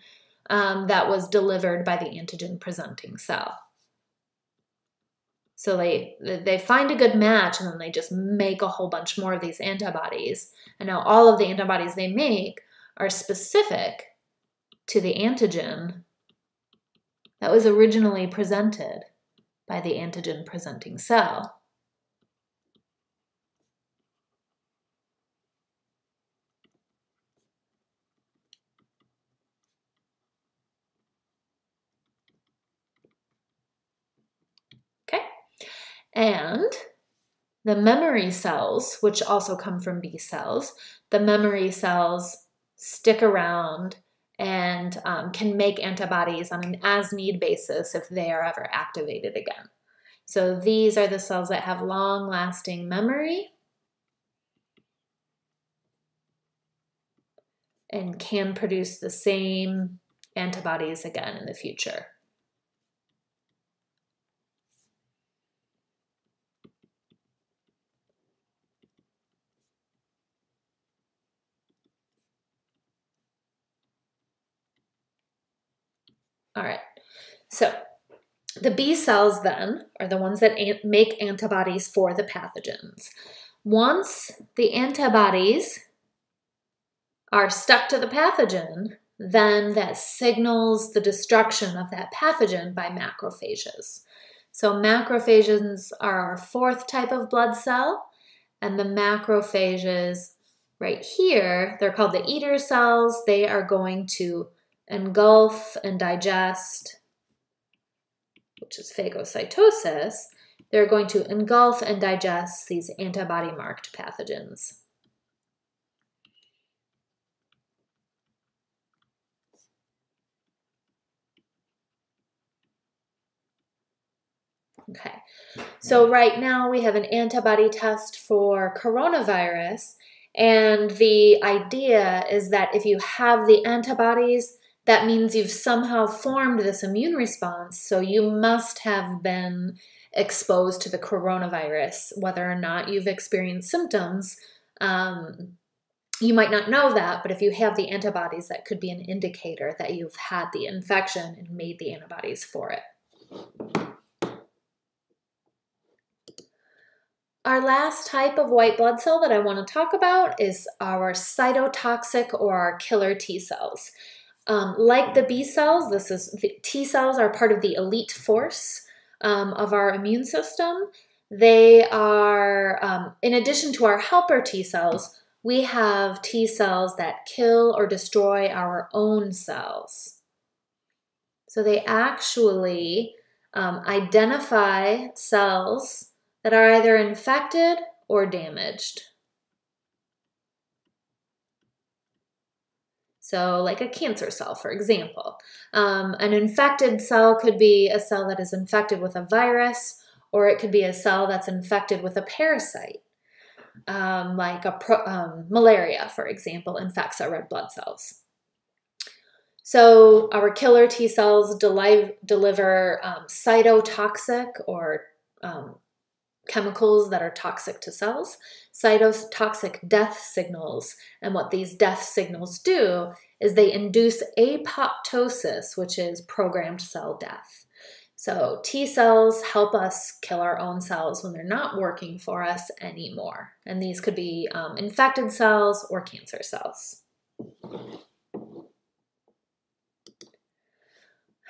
um, that was delivered by the antigen presenting cell. So they they find a good match and then they just make a whole bunch more of these antibodies. And now all of the antibodies they make are specific to the antigen that was originally presented by the antigen presenting cell. And the memory cells, which also come from B cells, the memory cells stick around and um, can make antibodies on an as need basis if they are ever activated again. So these are the cells that have long lasting memory and can produce the same antibodies again in the future. All right. So the B cells then are the ones that make antibodies for the pathogens. Once the antibodies are stuck to the pathogen, then that signals the destruction of that pathogen by macrophages. So macrophages are our fourth type of blood cell, and the macrophages right here, they're called the eater cells. They are going to engulf and digest, which is phagocytosis, they're going to engulf and digest these antibody marked pathogens. Okay, so right now we have an antibody test for coronavirus, and the idea is that if you have the antibodies, that means you've somehow formed this immune response. So you must have been exposed to the coronavirus, whether or not you've experienced symptoms. Um, you might not know that, but if you have the antibodies, that could be an indicator that you've had the infection and made the antibodies for it. Our last type of white blood cell that I want to talk about is our cytotoxic or our killer T cells. Um, like the B cells, this is T cells are part of the elite force um, of our immune system. They are, um, in addition to our helper T cells, we have T cells that kill or destroy our own cells. So they actually um, identify cells that are either infected or damaged. So, like a cancer cell, for example. Um, an infected cell could be a cell that is infected with a virus, or it could be a cell that's infected with a parasite. Um, like a pro, um, malaria, for example, infects our red blood cells. So, our killer T cells deli- deliver um, cytotoxic or um, chemicals that are toxic to cells, cytotoxic death signals. And what these death signals do is they induce apoptosis, which is programmed cell death. So T cells help us kill our own cells when they're not working for us anymore. And these could be um, infected cells or cancer cells.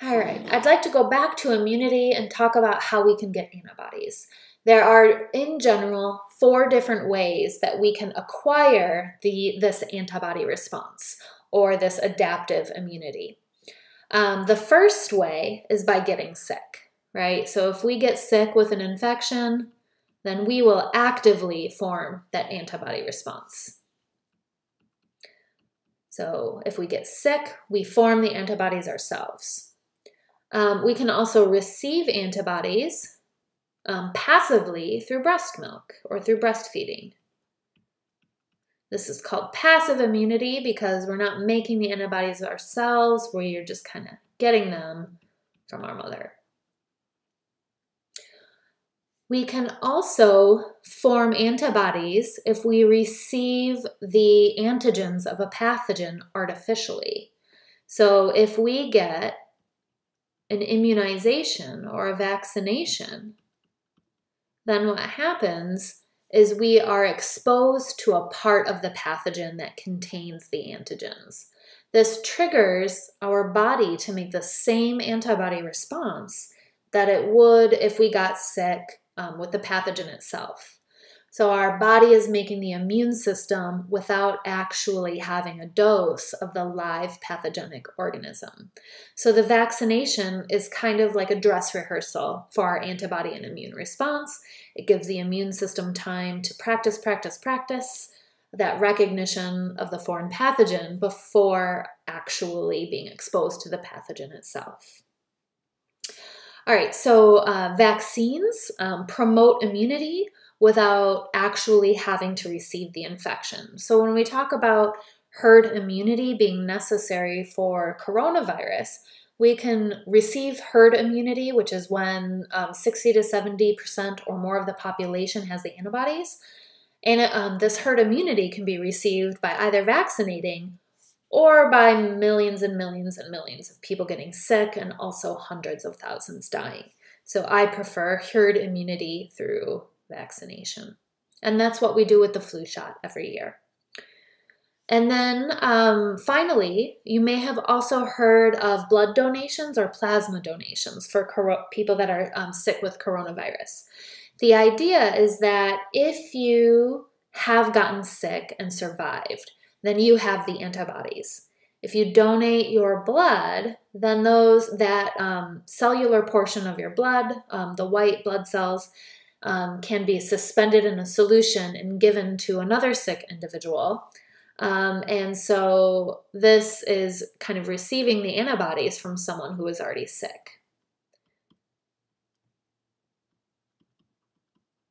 All right, I'd like to go back to immunity and talk about how we can get antibodies. There are, in general, four different ways that we can acquire the, this antibody response or this adaptive immunity. Um, the first way is by getting sick, right? So if we get sick with an infection, then we will actively form that antibody response. So if we get sick, we form the antibodies ourselves. Um, we can also receive antibodies um, passively through breast milk or through breastfeeding. This is called passive immunity because we're not making the antibodies ourselves, we're just kind of getting them from our mother. We can also form antibodies if we receive the antigens of a pathogen artificially. So if we get an immunization or a vaccination, then what happens is we are exposed to a part of the pathogen that contains the antigens. This triggers our body to make the same antibody response that it would if we got sick um, with the pathogen itself. So our body is making the immune system without actually having a dose of the live pathogenic organism. So the vaccination is kind of like a dress rehearsal for our antibody and immune response. It gives the immune system time to practice, practice, practice that recognition of the foreign pathogen before actually being exposed to the pathogen itself. All right, so uh, vaccines um, promote immunity without actually having to receive the infection. So when we talk about herd immunity being necessary for coronavirus, we can receive herd immunity, which is when um, 60 to 70% or more of the population has the antibodies. And um, this herd immunity can be received by either vaccinating or by millions and millions and millions of people getting sick and also hundreds of thousands dying. So I prefer herd immunity through vaccination. And that's what we do with the flu shot every year. And then um, finally, you may have also heard of blood donations or plasma donations for people that are um, sick with coronavirus. The idea is that if you have gotten sick and survived, then you have the antibodies. If you donate your blood, then those that um, cellular portion of your blood, um, the white blood cells, um, can be suspended in a solution and given to another sick individual. Um, and so this is kind of receiving the antibodies from someone who is already sick.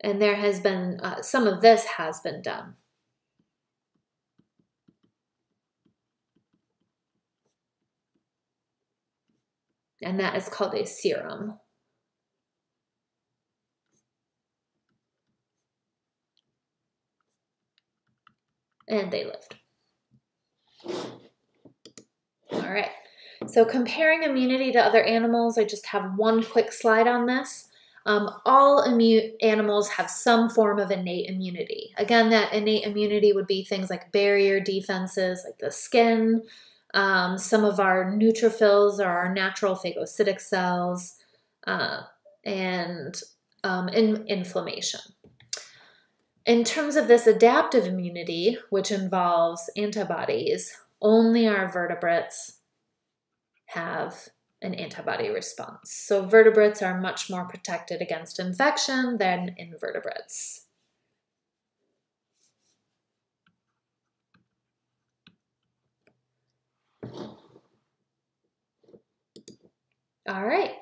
And there has been, uh, some of this has been done. And that is called a serum. And they lived. All right, so comparing immunity to other animals, I just have one quick slide on this. Um, all immune animals have some form of innate immunity. Again, that innate immunity would be things like barrier defenses, like the skin. Um, some of our neutrophils are our natural phagocytic cells, uh, and um, in inflammation. In terms of this adaptive immunity, which involves antibodies, only our vertebrates have an antibody response. So vertebrates are much more protected against infection than invertebrates. All right,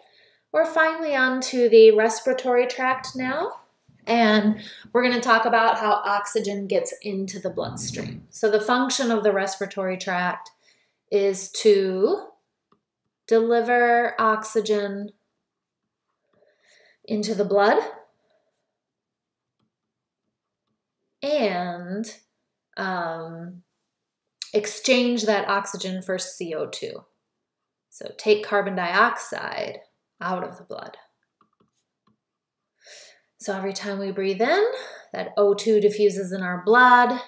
we're finally on to the respiratory tract now. And we're going to talk about how oxygen gets into the bloodstream. So, the function of the respiratory tract is to deliver oxygen into the blood and um, exchange that oxygen for CO2. So, take carbon dioxide out of the blood. So every time we breathe in, that O2 diffuses in our blood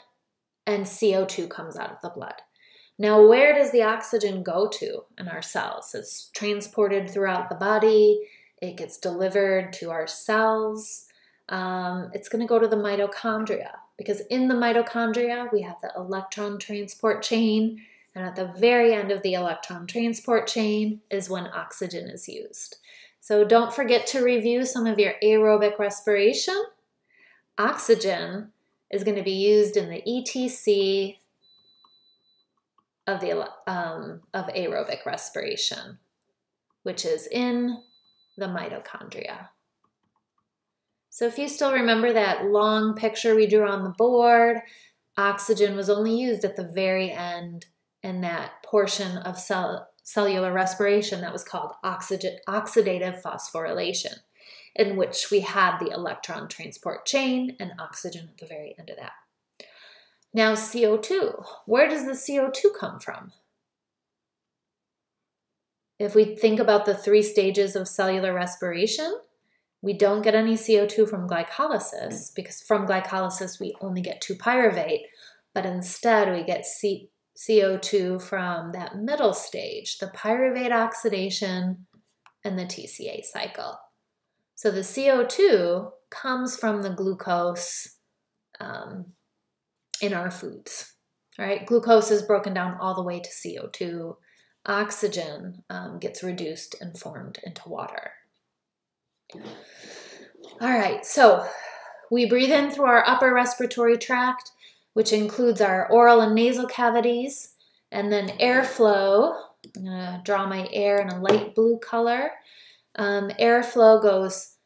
and CO2 comes out of the blood. Now, where does the oxygen go to in our cells? It's transported throughout the body, it gets delivered to our cells. um, it's going to go to the mitochondria because in the mitochondria we have the electron transport chain and at the very end of the electron transport chain is when oxygen is used. So don't forget to review some of your aerobic respiration. Oxygen is going to be used in the ETC of the um, of aerobic respiration, which is in the mitochondria. So if you still remember that long picture we drew on the board, oxygen was only used at the very end in that portion of cell, cellular respiration that was called oxygen, oxidative phosphorylation, in which we had the electron transport chain and oxygen at the very end of that. Now CO2, where does the CO2 come from? If we think about the three stages of cellular respiration, we don't get any CO2 from glycolysis because from glycolysis we only get 2-pyruvate, but instead we get C CO2 from that middle stage, the pyruvate oxidation and the TCA cycle. So the CO2 comes from the glucose um, in our foods, right? Glucose is broken down all the way to CO2. Oxygen um, gets reduced and formed into water. All right, so we breathe in through our upper respiratory tract, which includes our oral and nasal cavities, and then airflow. I'm going to draw my air in a light blue color. Um, airflow goes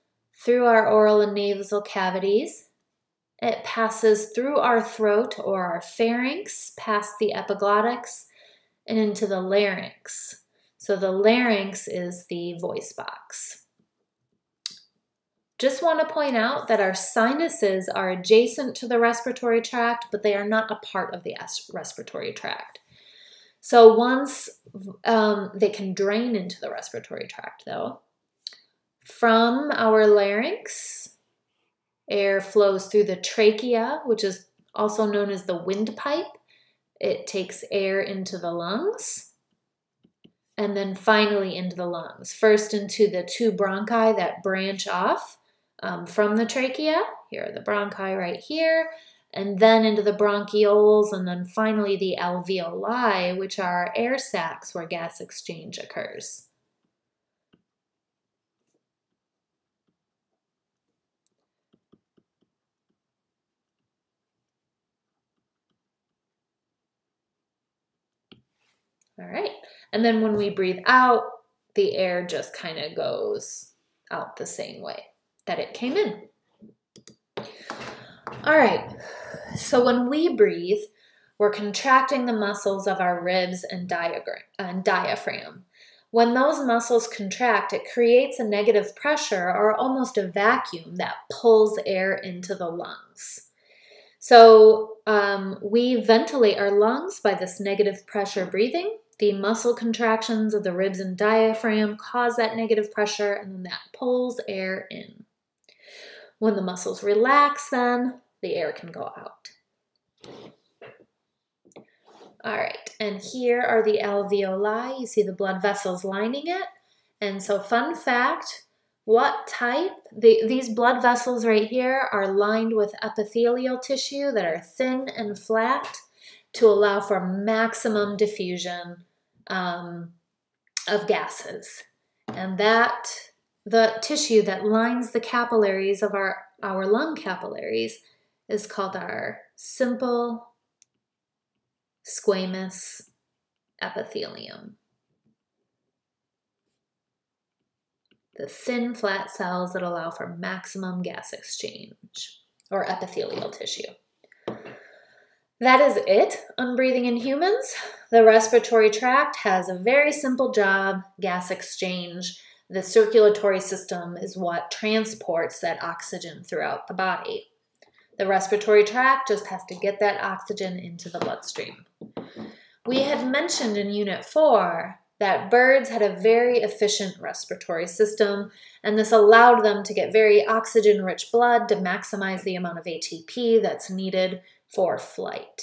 through our oral and nasal cavities. It passes through our throat or our pharynx, past the epiglottis, and into the larynx. So the larynx is the voice box. Just want to point out that our sinuses are adjacent to the respiratory tract, but they are not a part of the respiratory tract. So once um, they can drain into the respiratory tract, though, from our larynx, air flows through the trachea, which is also known as the windpipe. It takes air into the lungs and then finally into the lungs. First into the two bronchi that branch off um, from the trachea. Here are the bronchi right here, and then into the bronchioles, and then finally the alveoli, which are air sacs where gas exchange occurs. All right, and then when we breathe out, the air just kind of goes out the same way that it came in. All right, so when we breathe, we're contracting the muscles of our ribs and, diaphragm. When those muscles contract, it creates a negative pressure or almost a vacuum that pulls air into the lungs. So um, we ventilate our lungs by this negative pressure breathing. The muscle contractions of the ribs and diaphragm cause that negative pressure, and then that pulls air in. When the muscles relax, then the air can go out. All right, and here are the alveoli. You see the blood vessels lining it. And so fun fact, what type? The, these blood vessels right here are lined with epithelial tissue that are thin and flat to allow for maximum diffusion um, of gases. And that the tissue that lines the capillaries of our, our lung capillaries is called our simple squamous epithelium. The thin, flat cells that allow for maximum gas exchange, or epithelial tissue. That is it on breathing in humans. The respiratory tract has a very simple job, gas exchange, the circulatory system is what transports that oxygen throughout the body. The respiratory tract just has to get that oxygen into the bloodstream. We had mentioned in Unit 4 that birds had a very efficient respiratory system, and this allowed them to get very oxygen rich blood to maximize the amount of ATP that's needed for flight.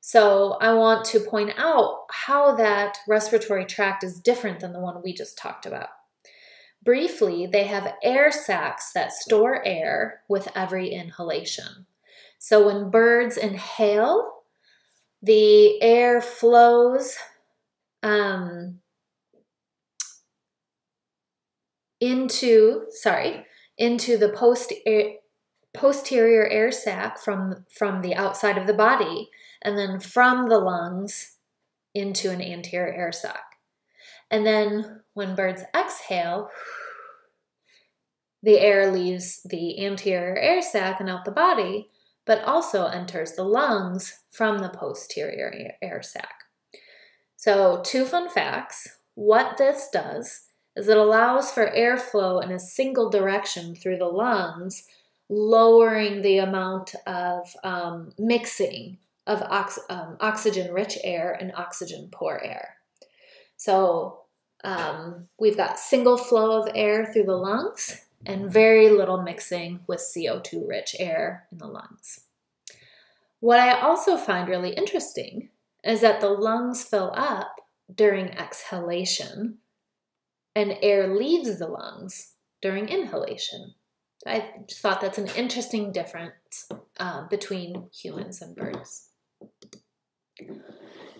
So, I want to point out how that respiratory tract is different than the one we just talked about. Briefly, they have air sacs that store air with every inhalation. So when birds inhale, the air flows um, into, sorry, into the post posterior air sac from, from the outside of the body, and then from the lungs into an anterior air sac. And then when birds exhale, the air leaves the anterior air sac and out the body, but also enters the lungs from the posterior air sac. So, two fun facts. What this does is it allows for airflow in a single direction through the lungs, lowering the amount of um, mixing of ox- um, oxygen rich air and oxygen poor air. So um, we've got single flow of air through the lungs and very little mixing with CO2 rich air in the lungs. What I also find really interesting is that the lungs fill up during exhalation and air leaves the lungs during inhalation. I thought that's an interesting difference uh, between humans and birds.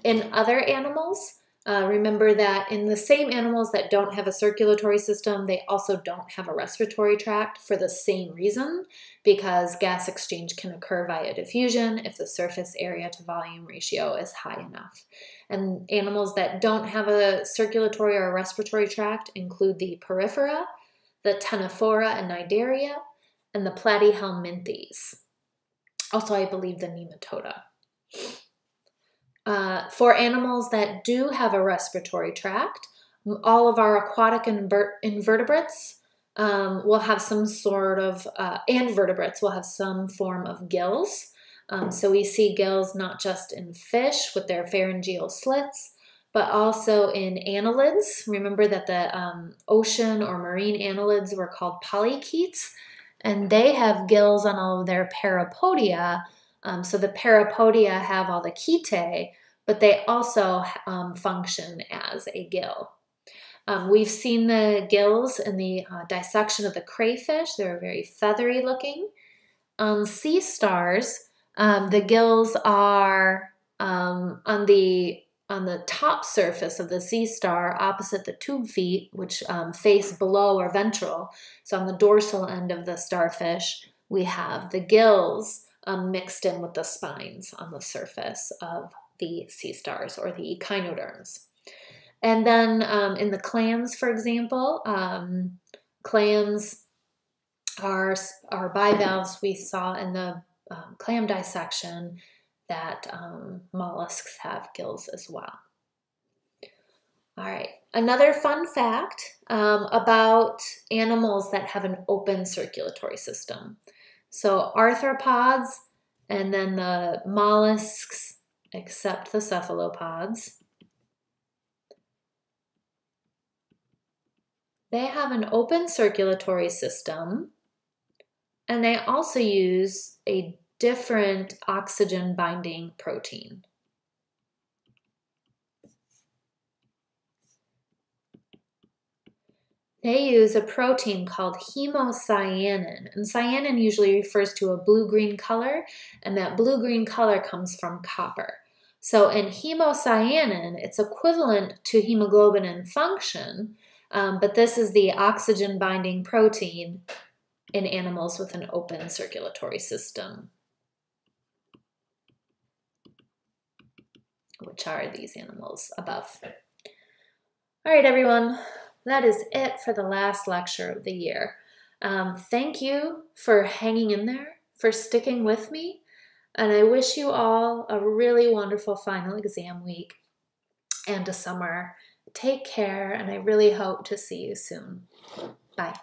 In other animals, uh, remember that in the same animals that don't have a circulatory system, they also don't have a respiratory tract for the same reason, because gas exchange can occur via diffusion if the surface area to volume ratio is high enough. And animals that don't have a circulatory or respiratory tract include the porifera, the ctenophora and cnidaria, and the platyhelminthes. Also, I believe the nematoda. Uh, for animals that do have a respiratory tract, all of our aquatic invert- invertebrates um, will have some sort of, uh, and vertebrates will have some form of gills. Um, so we see gills not just in fish with their pharyngeal slits, but also in annelids. Remember that the um, ocean or marine annelids were called polychaetes, and they have gills on all of their parapodia. Um, so the parapodia have all the chaetae, but they also um, function as a gill. Um, we've seen the gills in the uh, dissection of the crayfish. They're very feathery looking. On sea stars, um, the gills are um, on the on the top surface of the sea star opposite the tube feet, which um, face below or ventral. So on the dorsal end of the starfish, we have the gills um, mixed in with the spines on the surface of the sea stars or the echinoderms. And then um, in the clams, for example, um, clams are, are bivalves we saw in the um, clam dissection that um, mollusks have gills as well. All right, another fun fact um, about animals that have an open circulatory system. So arthropods and then the mollusks, except the cephalopods, they have an open circulatory system and they also use a different oxygen binding protein. They use a protein called hemocyanin, and cyanin usually refers to a blue-green color, and that blue-green color comes from copper. So in hemocyanin, it's equivalent to hemoglobin in function, um, but this is the oxygen binding protein in animals with an open circulatory system. which are these animals above. All right, everyone, that is it for the last lecture of the year. Um, thank you for hanging in there, for sticking with me, and I wish you all a really wonderful final exam week and a summer. Take care, and I really hope to see you soon. Bye.